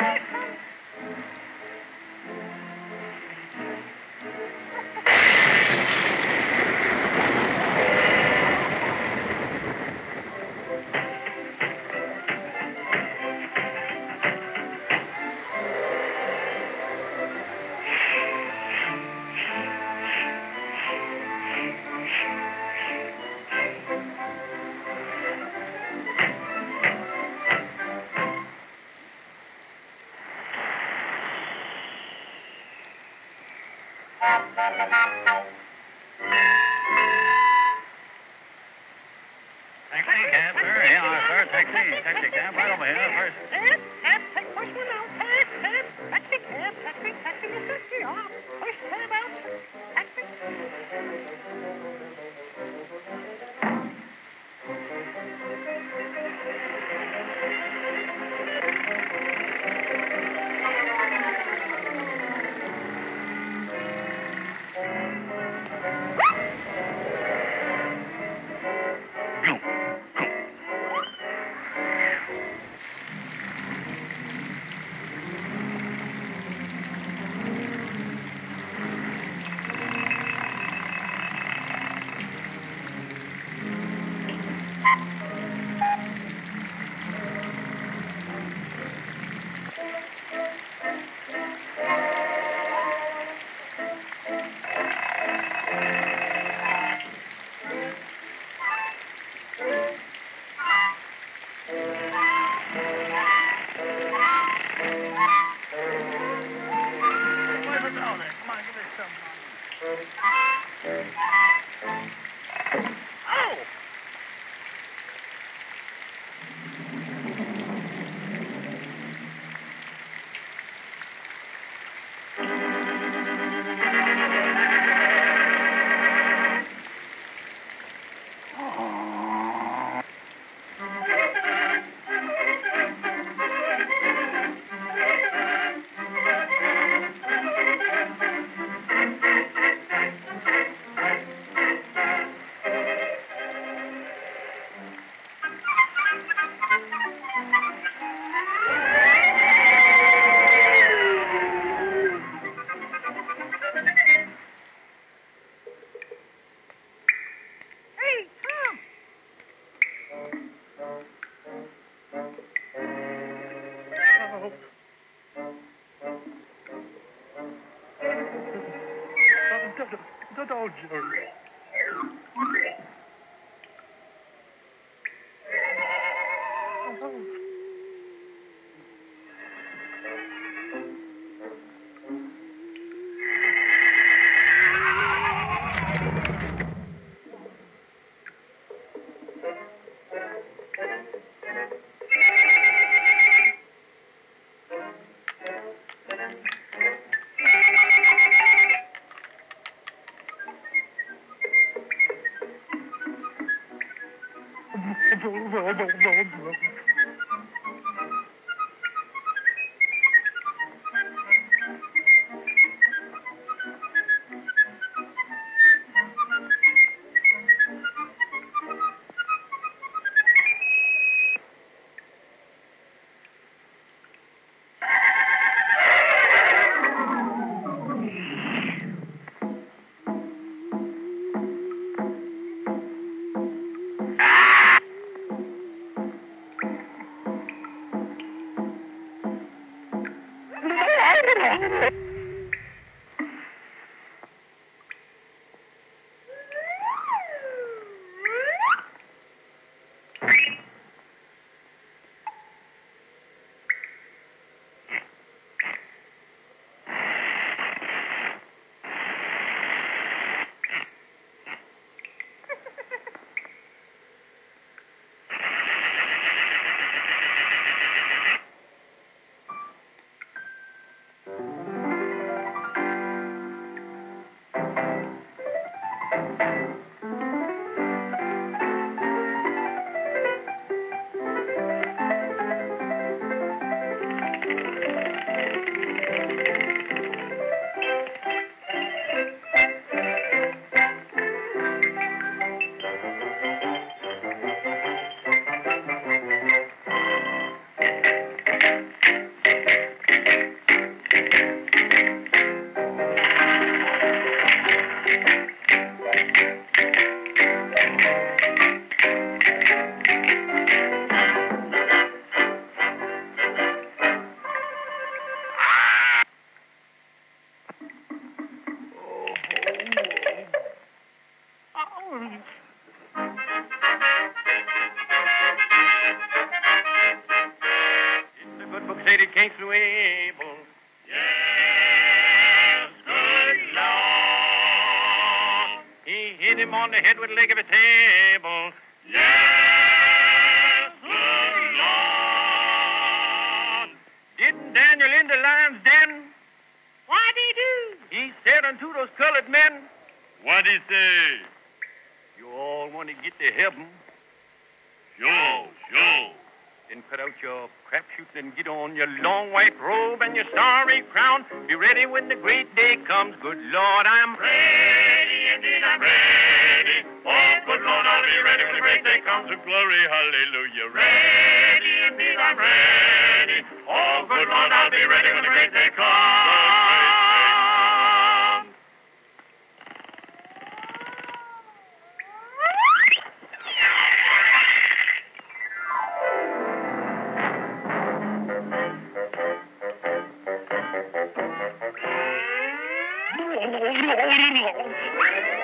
Yeah. Taxi cab, sir. Yeah, sir. Taxi, taxi cab, right over here. First. Oh! old Junior. 我走走走我 on the head with a leg of a table. Yes, Lord! Didn't Daniel in the lion's den? What'd he do? He said unto those colored men, What'd he say? You all want to get to heaven. Sure, sure. Then cut out your crapshoot and get on your long white robe and your starry crown. Be ready when the great day comes. Good Lord, I'm ready indeed, I'm ready. Oh, good Lord, I'll be ready when the great day comes. Glory, hallelujah. Ready, indeed, I'm ready. Oh, good Lord, I'll be ready when the great day comes. おいおい!